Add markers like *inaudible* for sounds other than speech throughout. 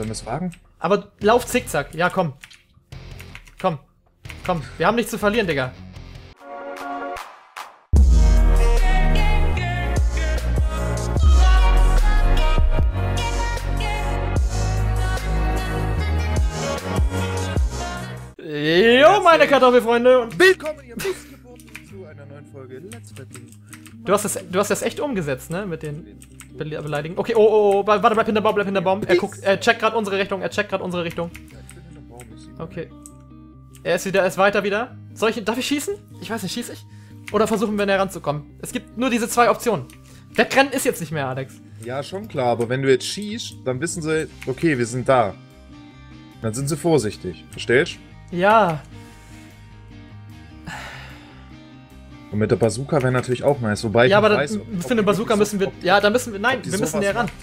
Sollen wir es wagen? Aber lauf zickzack. Ja, komm. Komm. Komm. Wir haben nichts zu verlieren, Digga. Jo, meine Kartoffelfreunde. Und Willkommen, ihr Missgeburten, zu einer neuen Folge Let's Battle. Du hast, das, du hast das echt umgesetzt, ne? Mit den Be Beleidigungen. Okay, oh, oh, oh. Warte, bleib hinter Baum, bleib hinter Baum. Er guckt, er checkt gerade unsere Richtung, er checkt gerade unsere Richtung. Okay. Er ist wieder, er ist weiter wieder. Soll ich, darf ich schießen? Ich weiß nicht, schieße ich? Oder versuchen wir näher ranzukommen? Es gibt nur diese zwei Optionen. Wegrennen ist jetzt nicht mehr, Alex. Ja, schon klar, aber wenn du jetzt schießt, dann wissen sie, okay, wir sind da. Dann sind sie vorsichtig. Verstehst Ja, Und mit der Bazooka wäre natürlich auch nice, wobei ich ja, aber weiß, ob für eine Bazooka müssen wir, ja, da müssen wir, nein, wir müssen näher ran. macht.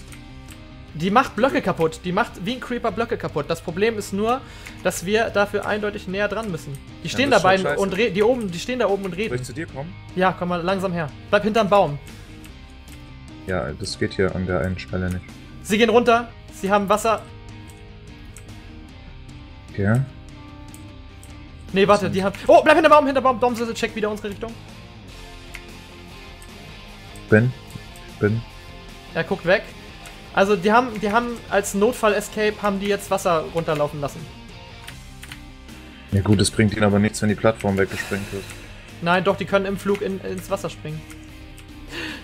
Die macht Blöcke kaputt. Die macht wie ein Creeper Blöcke kaputt. Das Problem ist nur, dass wir dafür eindeutig näher dran müssen. Die stehen das da ist schon beiden scheiße. und re- die oben, die stehen da oben und Soll ich reden. zu dir kommen? Ja, komm mal langsam her. Bleib hinterm Baum. Ja, das geht hier an der einen Stelle nicht. Sie gehen runter. Sie haben Wasser. Okay. Nee, warte, die haben. Oh, bleib hinter Baum, hinter Baum. Domsel checkt wieder unsere Richtung. Bin. Bin. Er guckt weg. Also die haben, die haben als Notfall-Escape haben die jetzt Wasser runterlaufen lassen. Ja gut, es bringt ihnen aber nichts, wenn die Plattform weggesprengt wird. Nein, doch, die können im Flug in, ins Wasser springen.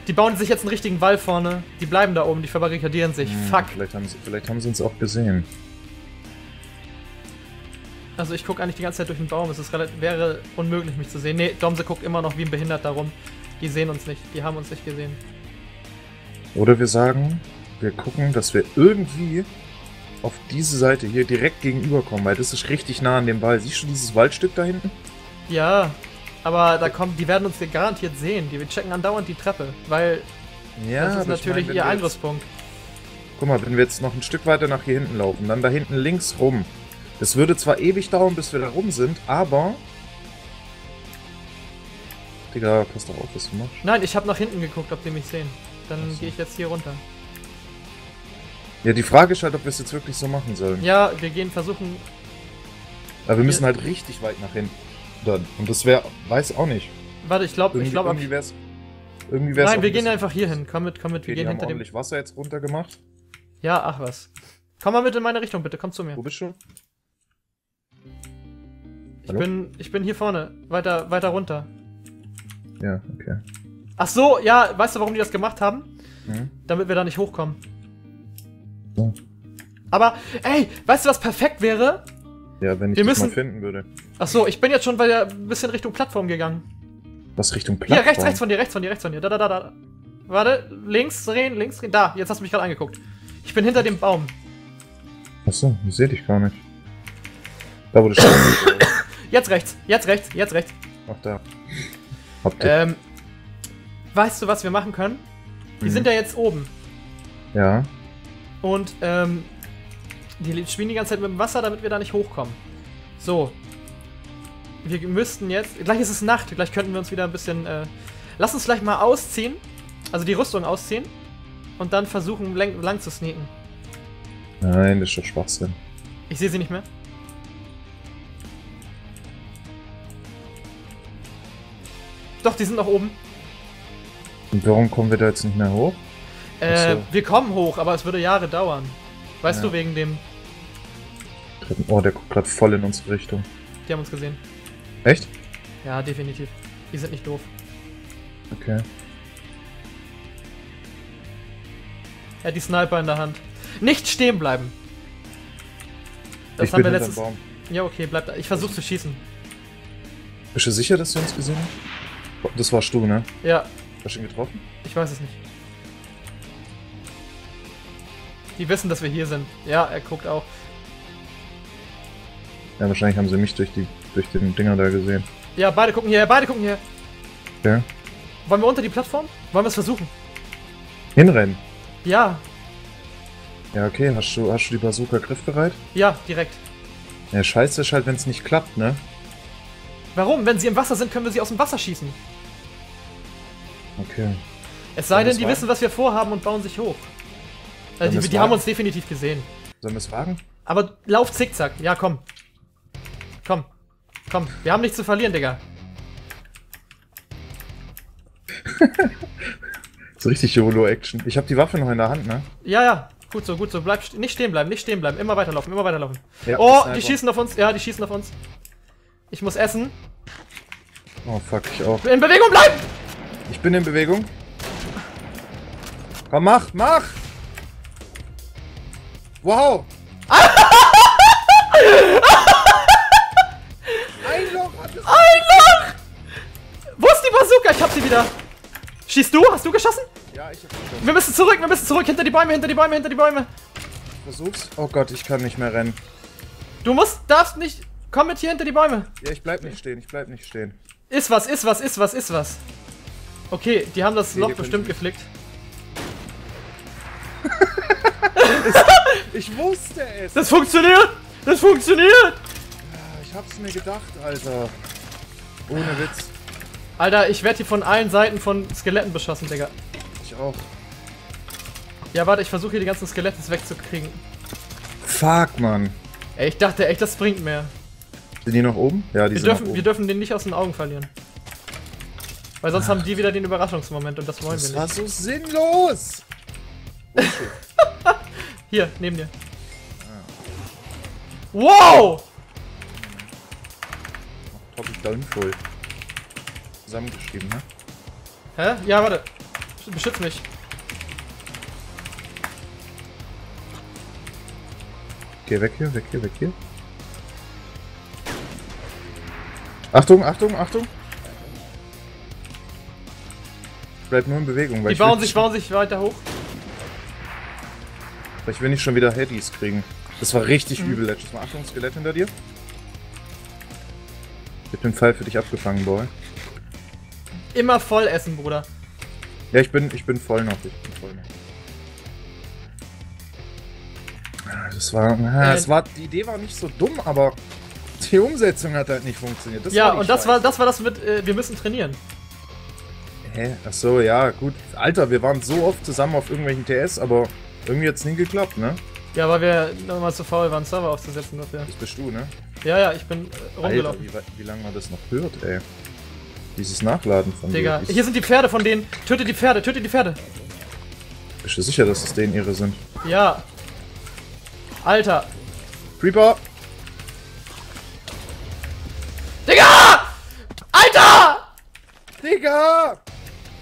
Die bauen sich jetzt einen richtigen Wall vorne. Die bleiben da oben, die verbarrikadieren sich. Hm, Fuck. Vielleicht haben, sie, vielleicht haben sie uns auch gesehen. Also ich gucke eigentlich die ganze Zeit durch den Baum. Es ist relativ, wäre unmöglich, mich zu sehen. Nee, Domse guckt immer noch wie ein Behinderter rum. Die sehen uns nicht. Die haben uns nicht gesehen. Oder wir sagen, wir gucken, dass wir irgendwie auf diese Seite hier direkt gegenüber kommen, weil das ist richtig nah an dem Ball. Siehst du dieses Waldstück da hinten? Ja, aber da kommt, die werden uns hier garantiert sehen. Die checken andauernd die Treppe, weil Ja, das ist natürlich mein, wenn ihr wir Angriffspunkt. Jetzt, guck mal, wenn wir jetzt noch ein Stück weiter nach hier hinten laufen, dann da hinten links rum. Das würde zwar ewig dauern, bis wir da rum sind, aber... Digga, pass doch auf, was du machst. Nein, ich habe nach hinten geguckt, ob die mich sehen. Dann so. gehe ich jetzt hier runter. Ja, die Frage ist halt, ob wir es jetzt wirklich so machen sollen. Ja, wir gehen versuchen. Aber wir müssen halt richtig weit nach hinten. Dann. Und das wäre, weiß auch nicht. Warte, ich glaube, ich glaube. irgendwie wär's. Irgendwie wär's Nein, wir gehen einfach hier hin. Komm mit, komm mit, Okay, wir die gehen haben hinter dem. ordentlich Wasser jetzt runtergemacht. Ja, ach was. Komm mal mit in meine Richtung, bitte. Komm zu mir. Wo bist du? Ich Hallo? bin, ich bin hier vorne. Weiter, weiter runter. Ja, okay. Ach so, ja, weißt du, warum die das gemacht haben? Mhm. Damit wir da nicht hochkommen. So. Aber, ey, weißt du, was perfekt wäre? Ja, wenn ich Wir mal müssen- finden würde. Ach so, ich bin jetzt schon bei ein bisschen Richtung Plattform gegangen. Was Richtung Hier, Plattform? rechts, rechts von dir, rechts von dir, rechts von dir. Da, da, da, da. Warte, links drehen, links drehen. Da, jetzt hast du mich gerade angeguckt. Ich bin hinter dem Baum. Achso, ich seh dich gar nicht. Da wurde schon. Jetzt rechts, jetzt rechts, jetzt rechts. Ach da. Ähm, weißt du, was wir machen können? Die Mhm. sind ja jetzt oben. Ja. Und, ähm, die spielen die ganze Zeit mit dem Wasser, damit wir da nicht hochkommen. So. Wir müssten jetzt. Gleich ist es Nacht, gleich könnten wir uns wieder ein bisschen. Äh, lass uns gleich mal ausziehen. Also die Rüstung ausziehen. Und dann versuchen, lang, lang zu sneaken. Nein, das ist doch Schwachsinn. Ich sehe sie nicht mehr. Doch, die sind noch oben. Und warum kommen wir da jetzt nicht mehr hoch? Äh, so. wir kommen hoch, aber es würde Jahre dauern. Weißt Ja. du, wegen dem. Oh, der guckt gerade voll in unsere Richtung. Die haben uns gesehen. Echt? Ja, definitiv. Die sind nicht doof. Okay. Er hat die Sniper in der Hand. Nicht stehen bleiben. Das ich haben bin wir letztes. Baum. Ja, okay, bleib da. Ich versuche zu schießen. Bist du sicher, dass du uns gesehen hast? Das warst du, ne? Ja, Hast du ihn getroffen? ich weiß es nicht. Die wissen, dass wir hier sind. Ja, er guckt auch. Ja, wahrscheinlich haben sie mich durch die durch den Dinger da gesehen. Ja, beide gucken hier, beide gucken hier. Okay. Wollen wir unter die Plattform? Wollen wir es versuchen? Hinrennen. Ja, Ja, okay. Hast du, hast du die Bazooka griffbereit? ja, direkt. Ja, scheiße ist halt, wenn es nicht klappt, ne? Warum? Wenn sie im Wasser sind, können wir sie aus dem Wasser schießen. Okay. Es sei denn, die wissen, was wir vorhaben und bauen sich hoch. Also die, die haben uns definitiv gesehen. Sollen wir es wagen? Aber lauf zickzack. Ja, komm. Komm. Komm. Wir haben nichts zu verlieren, Digga. *laughs* So richtig YOLO-Action. Ich habe die Waffe noch in der Hand, ne? Ja, ja. Gut so, gut so. Bleib nicht stehen bleiben, nicht stehen bleiben. Immer weiterlaufen, immer weiterlaufen. Ja, oh, die schießen auf uns. Ja, die schießen auf uns. Ich muss essen. Oh fuck, ich auch. In Bewegung bleiben! Ich bin in Bewegung. Komm, mach, mach! Wow! *laughs* Ein Loch. Ein Loch! Wo ist die Bazooka? Ich hab sie wieder. Schießt du? Hast du geschossen? Ja, ich hab schon. Wir müssen zurück, wir müssen zurück. Hinter die Bäume, hinter die Bäume, hinter die Bäume. Versuch's. Oh Gott, ich kann nicht mehr rennen. Du musst, darfst nicht. Komm mit hier hinter die Bäume. Ja, ich bleib nicht stehen, ich bleib nicht stehen. Ist was, ist was, ist was, ist was. Okay, die haben das Nee, Loch bestimmt geflickt. *laughs* Ich wusste es! Das funktioniert! Das funktioniert! Ich hab's mir gedacht, Alter. Ohne Witz. Alter, ich werde hier von allen Seiten von Skeletten beschossen, Digga. Ich auch. Ja, warte, ich versuche hier die ganzen Skelette wegzukriegen. Fuck, Mann. Ey, ich dachte echt, das bringt mehr. Sind die noch oben? Ja, die Wir sind noch dürfen, oben. wir dürfen den nicht aus den Augen verlieren. Weil sonst haben die wieder den Überraschungsmoment und das wollen das wir war nicht. so sinnlos! *laughs* Hier, neben dir. Wow! Top ich downful. Zusammengeschrieben, ne? Hä? Ja, warte. Beschütz mich. Geh weg hier, weg hier, weg hier. Achtung, Achtung, Achtung! Bleib nur in Bewegung, weil Die bauen sich, bauen sich weiter hoch. ich will nicht schon wieder Headies kriegen. Das war richtig Mhm. übel letztes Mal. Achtung, Skelett hinter dir. Ich hab den Pfeil für dich abgefangen, Boy. Immer voll essen, Bruder. Ja, ich bin, ich bin voll noch. Ich bin voll noch. Ah, Das war, ah, Äh, es war, die Idee war nicht so dumm, aber die Umsetzung hat halt nicht funktioniert. Das ja, und das war, das war das mit, äh, wir müssen trainieren. Hä? Ach so, ja, gut. Alter, wir waren so oft zusammen auf irgendwelchen TS, aber irgendwie hat's nie geklappt, ne? Ja, weil wir nochmal zu faul waren, Server aufzusetzen dafür. Das bist du, ne? Ja, ja, ich bin äh, Alter, rumgelaufen. wie, wei- wie lange man das noch hört, ey. Dieses Nachladen von Digga, dir. hier sind die Pferde von denen. Töte die Pferde, töte die Pferde. Bist du sicher, dass es denen ihre sind? Ja. Alter. Creeper! Digga! Alter! Digga!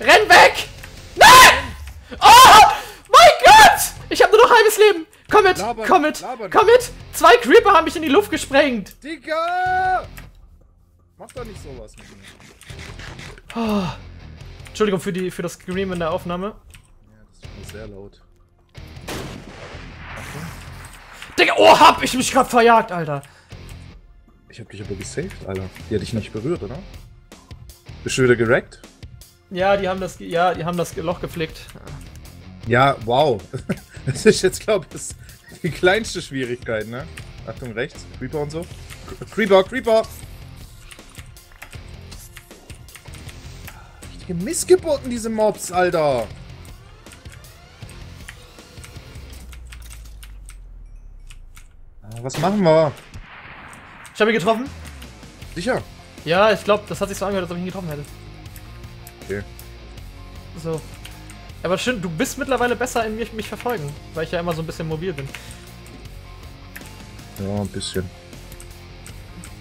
Renn weg! Nein! Oh! Mein Gott! Ich habe nur noch halbes Leben. Komm mit, Labern, komm mit, labern. komm mit. Zwei Creeper haben mich in die Luft gesprengt. Digga! Mach doch nicht sowas mit mir. Oh. Entschuldigung für, die, für das Scream in der Aufnahme. Ja, das war sehr laut. Digga, oh, hab ich mich gerade verjagt, Alter. Ich hab dich aber gesaved, Alter. Die hat dich nicht berührt, oder? Bist du wieder gerackt? Ja, die haben das, ja, die haben das Loch geflickt. Ja, wow. *laughs* Das ist jetzt, glaube ich, die kleinste Schwierigkeit, ne? Achtung, rechts. Creeper und so. Creeper, Creeper! Richtige Missgeburten, diese Mobs, Alter! Ah, Was machen wir? Ich habe ihn getroffen. Sicher? Ja, ich glaube, das hat sich so angehört, als ob ich ihn getroffen hätte. Okay. So. Aber schön, du bist mittlerweile besser in mich, mich verfolgen, weil ich ja immer so ein bisschen mobil bin. Ja, ein bisschen.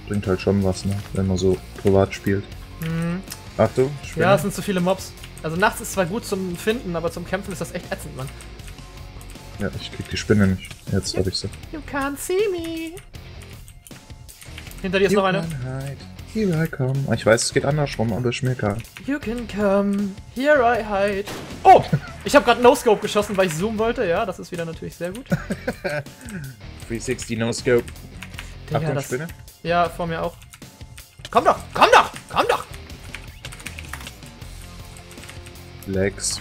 Bringt halt schon was, ne? Wenn man so privat spielt. Mhm. Achtung, Spinne. Ja, es sind zu viele Mobs. Also nachts ist zwar gut zum Finden, aber zum Kämpfen ist das echt ätzend, Mann. ja, ich krieg die Spinne nicht. Jetzt hab ich sie. You can't see me. Hinter dir ist noch eine. Here I come. Ich weiß, es geht andersrum, aber ist mir egal. You can come, here I hide. Oh! Ich habe gerade No-Scope geschossen, weil ich zoomen wollte. Ja, das ist wieder natürlich sehr gut. 360 No Scope. Digga, Achtung, das, Spinne. ja, vor mir auch. Komm doch, komm doch, komm doch! Legs.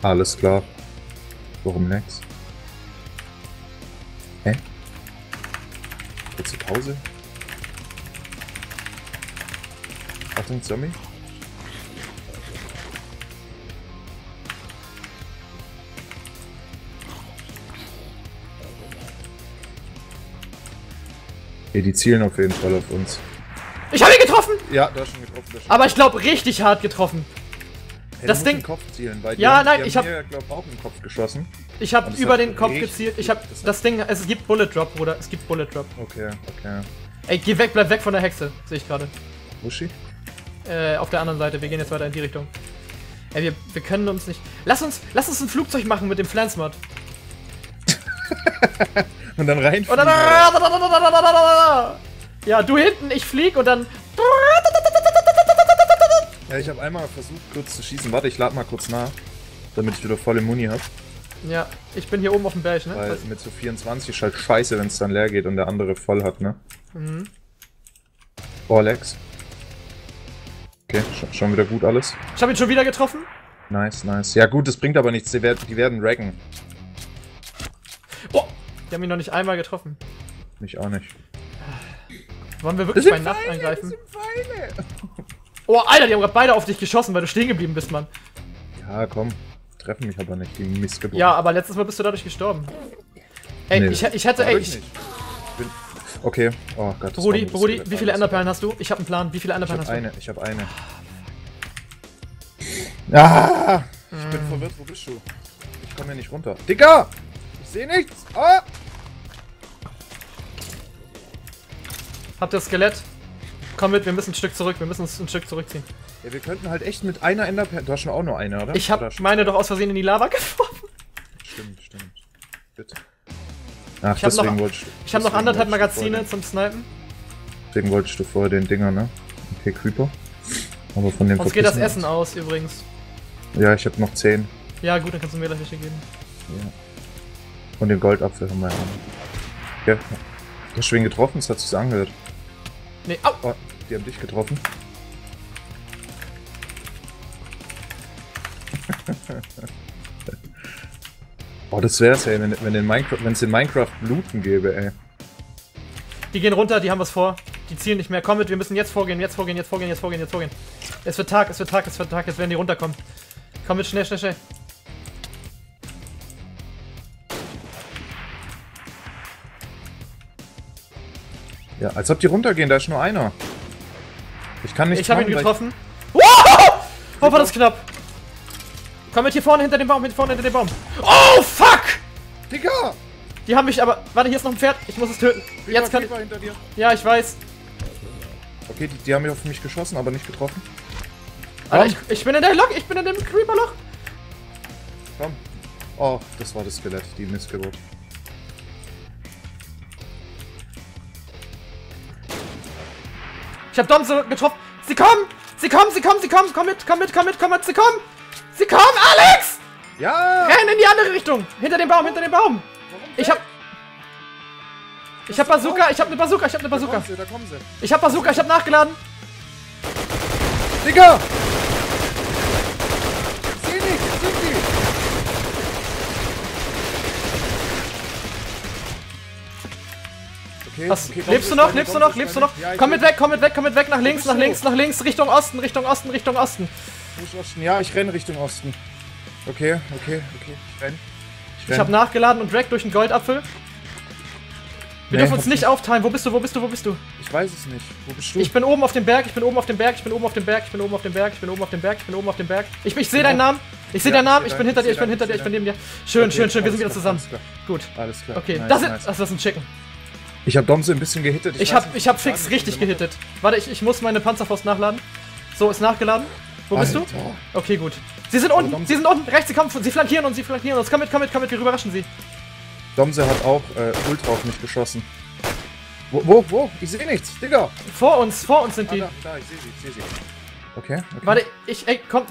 Alles klar. Warum Legs? Hä? Kurze Pause. Achtung, Zombie. Ey, die zielen auf jeden Fall auf uns. Ich habe ihn getroffen! Ja, du hast schon getroffen. Hast schon Aber ich glaube, richtig hart getroffen. Hey, das Ding- den Kopf zielen, weil Ja, haben, nein, ich haben hab- mir, glaub auch im Kopf geschossen. Ich habe über hat den Kopf gezielt. Ich habe das hat- das Ding. Es gibt Bullet Drop, Bruder. Es gibt Bullet Drop. Okay, okay. Ey, geh weg, bleib weg von der Hexe. Sehe ich gerade. Wushi? Äh, auf der anderen Seite. Wir gehen jetzt weiter in die Richtung. Ey, wir, wir können uns nicht. Lass uns, lass uns ein Flugzeug machen mit dem Flansmod. *laughs* Und dann rein. Und dann. Ja, du hinten, ich flieg und dann. Ja, ich habe einmal versucht, kurz zu schießen. Warte, ich lade mal kurz nach, damit ich wieder volle Muni hab. Ja, ich bin hier oben auf dem Berg, ne? Weil Was- mit so 24 ist halt scheiße, wenn es dann leer geht und der andere voll hat, ne? Mhm. Oh, Lex. Okay, schon, wieder gut alles. Ich habe ihn schon wieder getroffen. Nice, nice. Ja gut, das bringt aber nichts. Die werden, die werden raggen. Oh, die haben ihn noch nicht einmal getroffen. Mich auch nicht. Wollen wir wirklich bei Nacht angreifen? Pfeile! Oh, Alter, die haben gerade beide auf dich geschossen, weil du stehen geblieben bist, Mann. Ja, komm. Treffen mich aber nicht, die Missgeburt. Ja, aber letztes Mal bist du dadurch gestorben. Ey, Nee, ich, ich hätte, ey, ich. Okay. Oh Gott. Brudi, Skelett, wie viele. Enderperlen hast du? Ich habe einen Plan. Wie viele Ich Enderperlen hast du? eine, ich hab eine. Ah! Ich bin Hm. verwirrt, wo bist du? Ich komme hier nicht runter. Digga! Ich sehe nichts! Ah! Habt ihr das Skelett? Komm mit, wir müssen ein Stück zurück. Wir müssen uns ein Stück zurückziehen. Ja, wir könnten halt echt mit einer Enderperle... Du hast schon auch nur eine, oder? Ich habe meine doch aus Versehen in die Lava *laughs* geworfen. Stimmt, stimmt. Ach, Ich deswegen noch- wolltest du... Ich habe noch anderthalb du Magazine zum Snipen. Deswegen wolltest du vorher den Dinger, ne? Okay, Creeper. Aber von dem Uns geht das verpissen Essen aus, übrigens. Ja, ich habe noch 10. Ja, gut, dann kannst du mir gleich welche geben. Ja. Und den Goldapfel haben wir ja. Ja. Du hast wen getroffen, das hat sich angehört. Nee, au! Oh, die haben dich getroffen. Oh, das wär's, ey, wenn, wenn in Minecraft, wenn es in Minecraft Looten gäbe, ey. Die gehen runter, die haben was vor. Die zielen nicht mehr. Komm mit, wir müssen jetzt vorgehen, jetzt vorgehen, jetzt vorgehen, jetzt vorgehen, jetzt vorgehen. Es wird Tag, es wird Tag, es wird Tag, jetzt werden die runterkommen. Komm mit, schnell, schnell, schnell. Ja, als ob die runtergehen, da ist nur einer. Ich kann nicht Ich habe ihn getroffen. Wow! Oh, war das knapp. Komm mit hier vorne hinter dem Baum, mit vorne hinter dem Baum. Oh, fuck! Ich, Digga! Die haben mich aber... Warte, hier ist noch ein Pferd. Ich muss es töten. Jetzt kann ich... Hinter dir. Ja, ich weiß. Okay, die, die haben mich auf mich geschossen, aber nicht getroffen. Alter, ich, ich bin in der Lock, ich bin in dem Creeper-Loch. Komm. Oh, das war das Skelett, die Missgeburt. Ich hab Domse getroffen. Sie kommen! Sie kommen, sie kommen, sie kommen! Komm mit, komm mit, komm mit, komm mit, sie kommen! Sie kommen, Alex! Ja! Renn in die andere Richtung! Hinter dem Baum, hinter dem Baum! Ich hab... Ich hab Bazooka, ich hab ne Bazooka, ich hab ne Da Bazooka. kommen sie, da kommen sie. Ich hab Bazooka, ich hab nachgeladen. Digga! Ich seh nicht, wo sind die? Okay, Was, okay, lebst du noch, lebst du noch, lebst du noch? Ja, ich Komm mit weg, komm mit weg, komm mit weg, nach links, nach links, nach links, Richtung Osten, Richtung Osten, Richtung Osten. Ja, ich renn Richtung Osten. Okay, okay, okay, ich renn. Ich hab nachgeladen und Drag durch den Goldapfel. Wir Nee, dürfen uns nicht aufteilen. Wo bist du, wo bist du, wo bist du? Ich weiß es nicht. Wo bist du? Ich bin oben auf dem Berg, ich bin oben auf dem Berg, ich bin oben auf dem Berg, ich bin oben auf dem Berg, ich bin oben auf dem Berg, ich bin oben auf dem Berg. Ich, ich sehe deinen Namen. Ich sehe Ja, deinen Namen, ich ich bin hinter ich dir, ich bin hinter dir, ich bin neben dir. Schön, Okay, schön, schön, wir sind wieder zusammen. klar. Gut. Alles klar. Okay, nice, das ist, nice. also das ist ein Chicken. Ich hab Domse ein bisschen gehittet. Ich ich hab was fix richtig gehittet. Warte, ich, ich muss meine Panzerfaust nachladen. So, ist nachgeladen. Wo bist du? Okay, gut. Sie sind unten, sie sind unten, rechts, sie kommen, sie flankieren uns, sie flankieren uns. Komm mit, komm mit, komm mit, wir überraschen sie. Domse hat auch äh, Ultra auf mich geschossen. Wo, wo, wo? Ich sehe nichts, Digga! Vor uns, vor uns sind Ah, die. da, da, ich sehe sie, ich sehe sie. Okay, okay. Warte, ich, ey, komm.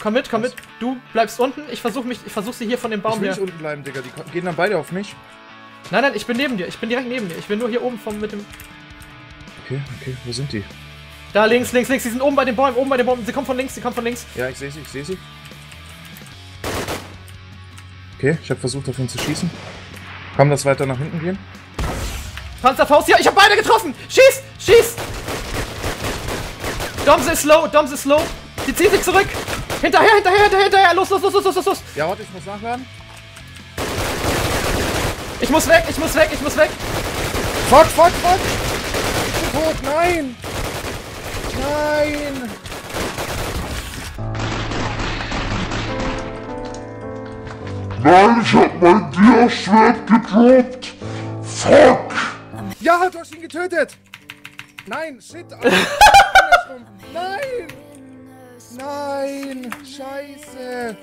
Komm mit, komm mit. Du bleibst unten. Ich versuch mich, ich versuch sie hier von dem ich Baum will hier. nicht unten bleiben, Digga. Die gehen dann beide auf mich. Nein, nein, ich bin neben dir. Ich bin direkt neben dir. Ich bin nur hier oben vom mit dem. Okay, okay, wo sind die? Da links, links, links. Sie sind oben bei den Bäumen, oben bei den Bäumen. Sie kommen von links, sie kommen von links. Ja, ich sehe sie, ich sehe sie. Okay, ich habe versucht, auf ihn zu schießen. Kann das weiter nach hinten gehen? Panzerfaust, ja, ich habe beide getroffen. Schieß, schieß. Domse ist low, Domse ist low. Sie ziehen sich zurück. Hinterher, hinterher, hinterher, hinterher. Los, los, los, los, los, los, los. Ja, warte, ich muss nachladen. Ich muss weg, ich muss weg, ich muss weg. Fuck, fuck, fuck! Ich bin tot, nein! Nein! Nein, ich hab mein Dia-Schwert gedroppt. Fuck. Ja, du hast ihn getötet! Nein, shit! Nein! Nein! Scheiße!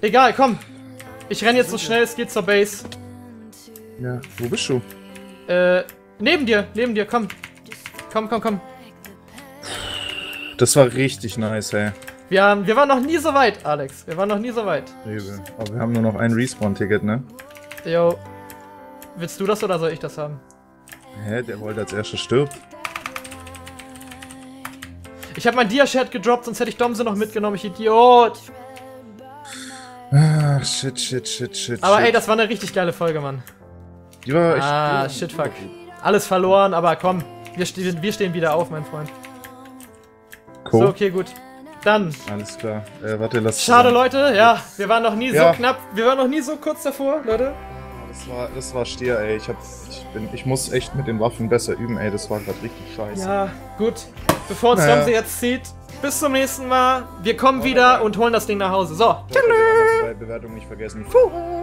Egal, komm. Ich renn jetzt so schnell es geht zur Base. Ja, wo bist du? Äh, neben dir, neben dir, komm. Komm, komm, komm. Das war richtig nice, ey. Wir, haben, wir waren noch nie so weit, Alex. Wir waren noch nie so weit. Übel. Aber wir haben nur noch ein Respawn-Ticket, ne? Jo. Willst du das oder soll ich das haben? Hä, der wollte als erster stirbt. Ich habe mein Dia-Shirt gedroppt, sonst hätte ich Domse noch mitgenommen, ich Idiot. Ah, shit, shit, shit, shit. Aber shit. ey, das war eine richtig geile Folge, Mann. Die war echt. Ah, shit, fuck. Alles verloren, aber komm. Wir, ste wir stehen wieder auf, mein Freund. Cool. So, okay, gut. Dann. Alles klar. Äh, warte, lass. Schade, Leute. Ja, wir waren noch nie Ja. so knapp. Wir waren noch nie so kurz davor, Leute. Das war, das war Stier, ey. Ich, hab, ich, bin, ich muss echt mit den Waffen besser üben, ey. Das war gerade richtig scheiße. Ja, gut. Bevor uns Naja. Domse jetzt zieht, bis zum nächsten Mal. Wir kommen wieder und holen das Ding nach Hause. So. Zwei Bewertungen nicht vergessen. Fuhu!